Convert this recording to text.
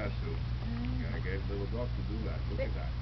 that, to. Mm. I gave little dog to do that. Look but, at that.